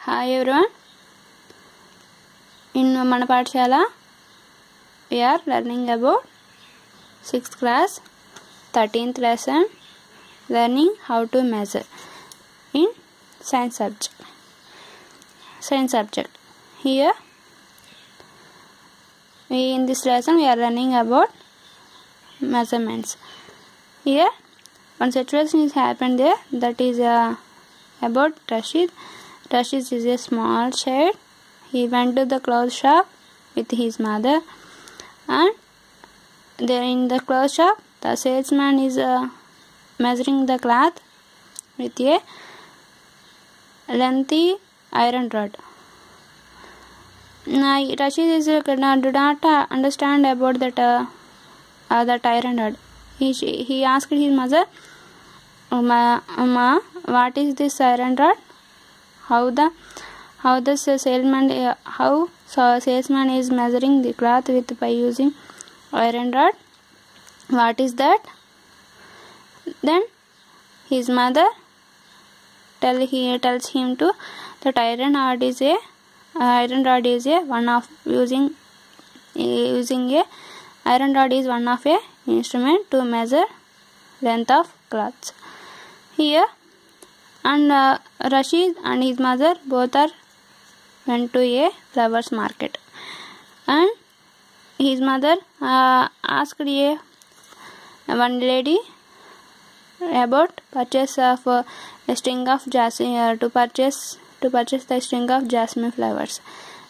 Hi everyone in మన పాఠశాల we are learning about sixth class thirteenth lesson learning how to measure in science subject science subject here we in this lesson we are learning about measurements here one situation is happened there that is uh, about Rashid Rashid is a small child he went to the clothes shop with his mother and there in the clothes shop the salesman is uh, measuring the cloth with a lengthy iron rod. Now, Rashid is uh, do not uh, understand about that uh, uh, that iron rod. He he asked his mother, "Uma, Uma, what is this iron rod? How the how the salesman how salesman is measuring the cloth with by using iron rod? What is that?" Then his mother tell he tells him to that iron rod is a iron rod is a one of using using a iron rod is one of a instrument to measure length of cloths here and uh, Rashid and his mother both are went to a flowers market. And his mother uh, asked a one lady about purchase of uh, a string of jasmine uh, to purchase to purchase the string of jasmine flowers.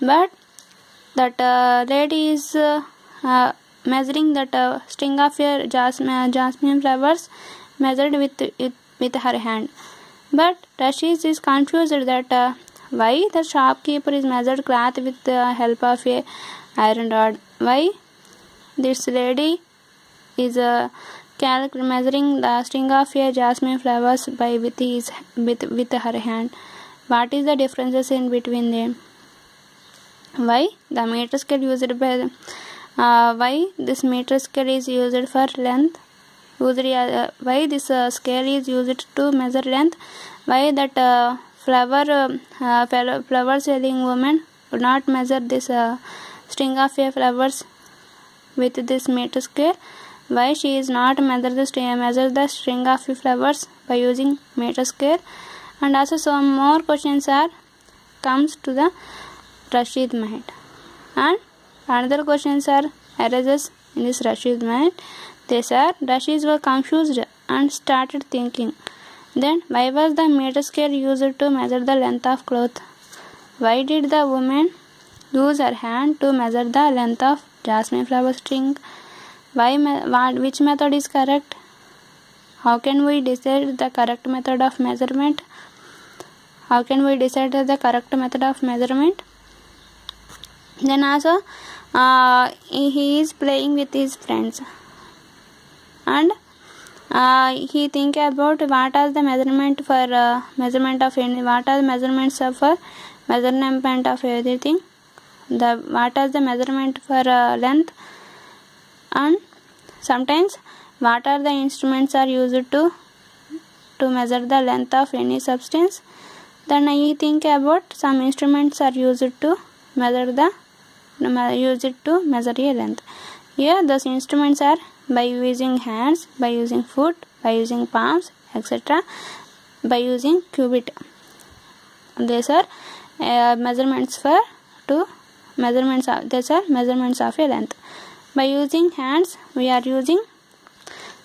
But that uh, lady is uh, uh, measuring that string of your jasmine, jasmine flowers measured with, with with her hand but Rashid is confused that uh, why the shopkeeper is measured cloth with the help of a iron rod? Why this lady is uh, measuring the string of a jasmine flowers by with his with with her hand? What is the differences in between them? Why the meter scale used by uh, why this meter scale is used for length usually uh, why this uh, scale is used to measure length? Why that uh, flower uh, flower selling woman would not measure this uh, string of flowers with this meter scale? Why she is not measure the string, measure the string of flowers by using meter scale? And also some more questions are comes to the Rashid mind and another questions are arises in this Rashid mind They are Rashids were confused and started thinking. Then why was the meter scale used to measure the length of cloth? Why did the woman use her hand to measure the length of jasmine flower string? Why what, which method is correct? How can we decide the correct method of measurement? How can we decide the correct method of measurement? Then also uh, he is playing with his friends. And uh, he think about what are the measurement for uh, measurement of any what are the measurements of uh, measurement of everything? The what are the measurement for uh, length? And sometimes what are the instruments are used to to measure the length of any substance? Then I think about some instruments are used to measure the use it to measure a length. Here those instruments are by using hands by using foot by using palms etc by using cubit these are uh, measurements for two measurements of these are measurements of a length. By using hands we are using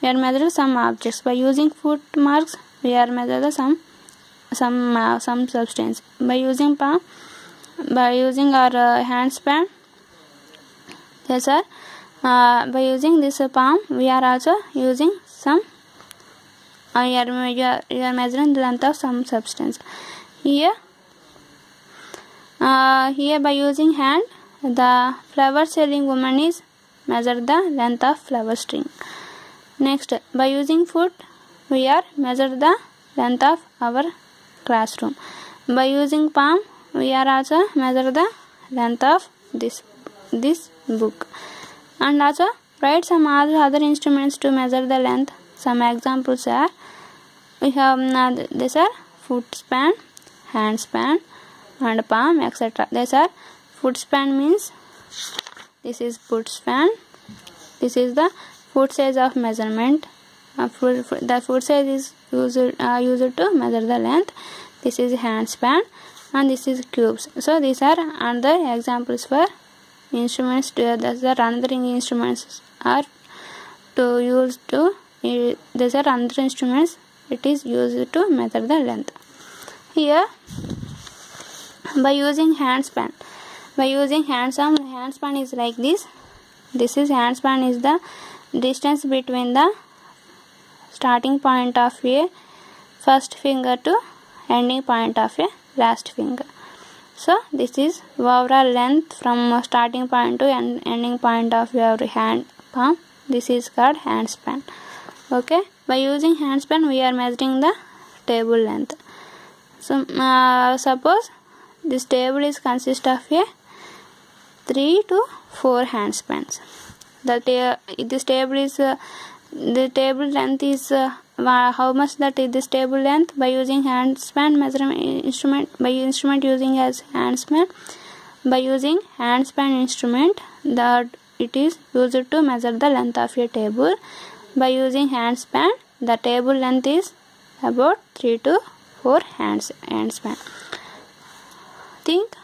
we are measuring some objects. By using foot marks we are measuring some some uh, some substance. By using palm by using our uh, hand span yes sir uh, by using this uh, palm we are also using some uh, you, are, you, are, you are measuring the length of some substance here uh, here by using hand the flower selling woman is measure the length of flower string next by using foot we are measure the length of our classroom by using palm we are also measure the length of this this book. And also write some other instruments to measure the length. Some examples are we have uh, these are foot span hand span and palm etc these are foot span means this is foot span. This is the foot size of measurement. Uh, the foot size is used, uh, used to measure the length. This is hand span and this is cubes. So these are another examples for instruments these are another instruments are to use to these are another instruments it is used to measure the length. Here by using hand span by using hand span hand span is like this. This is hand span is the distance between the starting point of a first finger to ending point of a last finger so this is overall length from starting point to end, ending point of your hand palm. This is called hand span okay? By using hand span we are measuring the table length. So uh, suppose this table is consist of a 3 to 4 hand spans the ta this table is uh, the table length is uh, how much that is this table length? By using hand span measurement instrument by instrument using as hand span. By using hand span instrument that it is used to measure the length of a table. By using hand span the table length is about 3 to 4 hands hand span. Think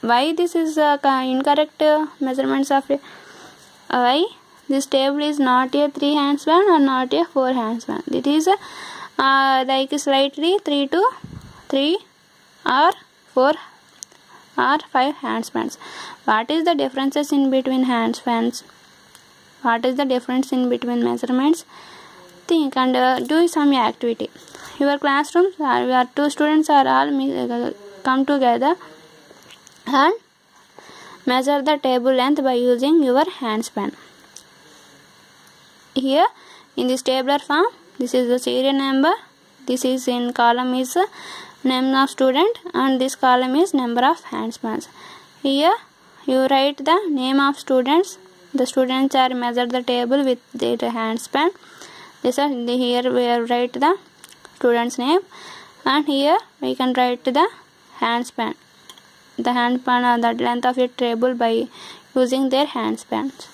why this is uh, incorrect uh, measurements of a why this table is not a 3 hand span or not a 4 hand span it is uh, like slightly 3 to 3 or 4 or 5 hand spans what is the differences in between hand spans what is the difference in between measurements? Think and uh, do some activity. Your classroom uh, your two students are all uh, come together and measure the table length by using your hand span here in this tabular form. This is the serial number. This is in column is name of student and this column is number of hand spans here you write the name of students. The students are measure the table with their hand span this is here we write the student's name. And here we can write the hand span the hand span or the length of your table by using their hand spans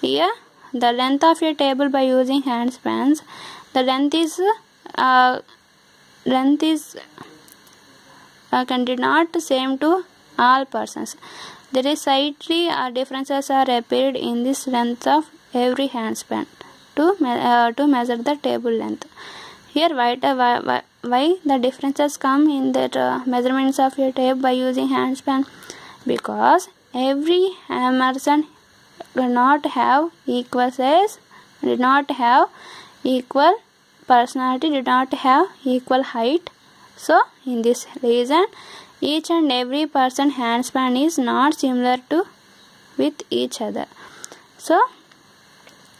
here the length of your table by using hand spans. The length is uh, length is uh, can not same to all persons. There is slightly uh, differences are appeared in this length of every hand span to uh, to measure the table length. Here why, why, why the differences come in the uh, measurements of your table by using hand span? Because every person do not have equal size did not have equal personality did not have equal height. So in this reason each and every person hand span is not similar to with each other. So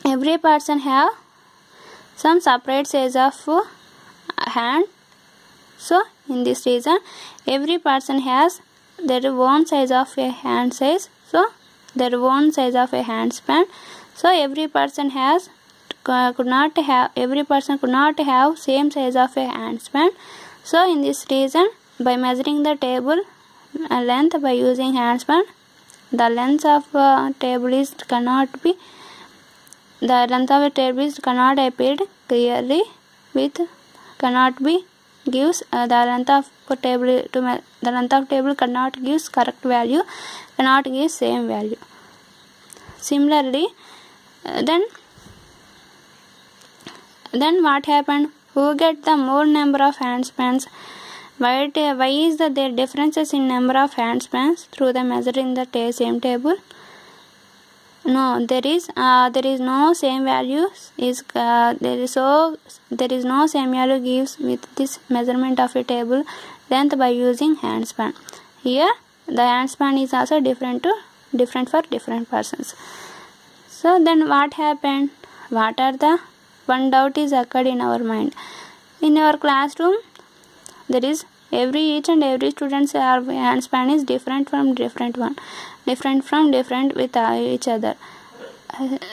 every person have some separate size of hand. So in this reason every person has their own size of a hand size. So their own size of a hand span so every person has uh, could not have every person could not have same size of a hand span so in this reason by measuring the table uh, length by using hand span the length of uh, table is cannot be the length of a table is cannot appear clearly with cannot be gives uh, the length of table to the length of table cannot gives correct value cannot give same value. Similarly uh, then then what happened? Who get the more number of hand spans? Why, why is the there differences in number of hand spans through the measure in the same table? No there is uh, there is no same value is uh, there is so there is no same value gives with this measurement of a table length by using hand span. Here the hand span is also different to different for different persons. So then what happened? What are the one doubt is occurred in our mind. In our classroom there is every each and every student's hand span is different from different one different from different with uh, each other.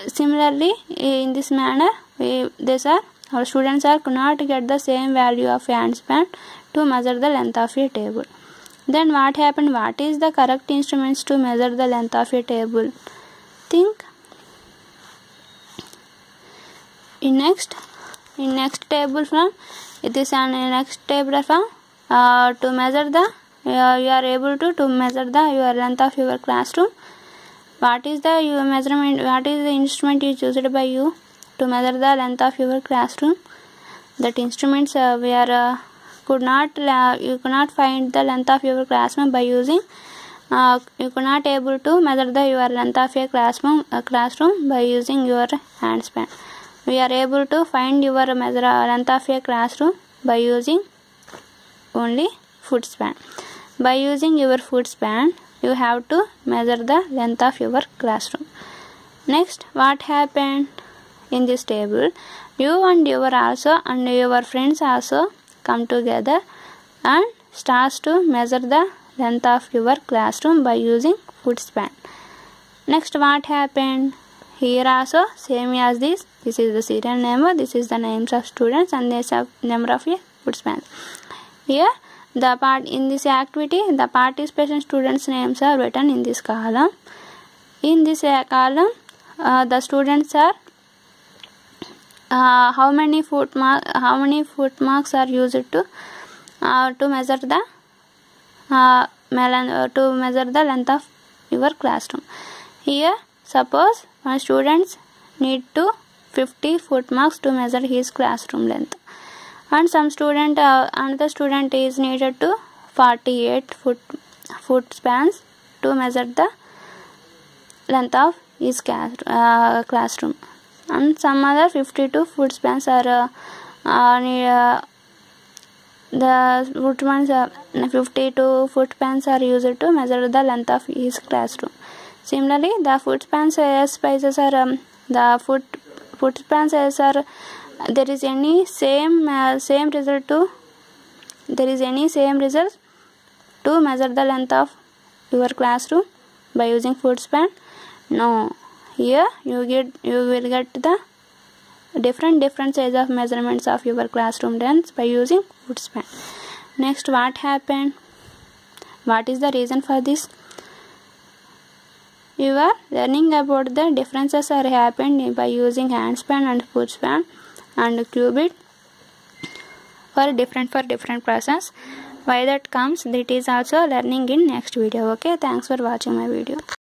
Similarly in this manner we these are our students are cannot get the same value of hand span to measure the length of a table then what happened? What is the correct instruments to measure the length of a table? Think. In next in next table from it is an in next table from uh, to measure the uh, you are able to to measure the your length of your classroom. What is the your measurement what is the instrument is used by you to measure the length of your classroom? That instruments uh, we are uh, could not uh, you could not find the length of your classroom by using uh, you could not able to measure the your length of your classroom uh, classroom by using your hand span we are able to find your measure length of your classroom by using only foot span. By using your foot span you have to measure the length of your classroom. Next what happened in this table? You and your also and your friends also come together and starts to measure the length of your classroom by using foot span. Next what happened? Here also same as this. This is the serial number. This is the names of students and this of number of foot spans here the part in this activity the participation students names are written in this column. In this uh, column uh, the students are uh, how many foot mark how many foot marks are used to uh, to measure the uh, uh, to measure the length of your classroom? Here suppose my students need to 50 foot marks to measure his classroom length. And some student uh, another student is needed to 48 foot foot spans to measure the length of his uh, classroom and some other 52 foot spans are uh, uh, need, uh, the foot spans uh, 52 foot spans are used to measure the length of his classroom. Similarly the foot span sizes are um, the foot foot span sizes are there is any same uh, same result to there is any same result to measure the length of your classroom by using foot span? No here you get you will get the different different size of measurements of your classroom dance by using foot span. Next what happened? What is the reason for this? You are learning about the differences are happened by using hand span and foot span and cubit for different for different persons why that comes that is also learning in next video. Okay thanks for watching my video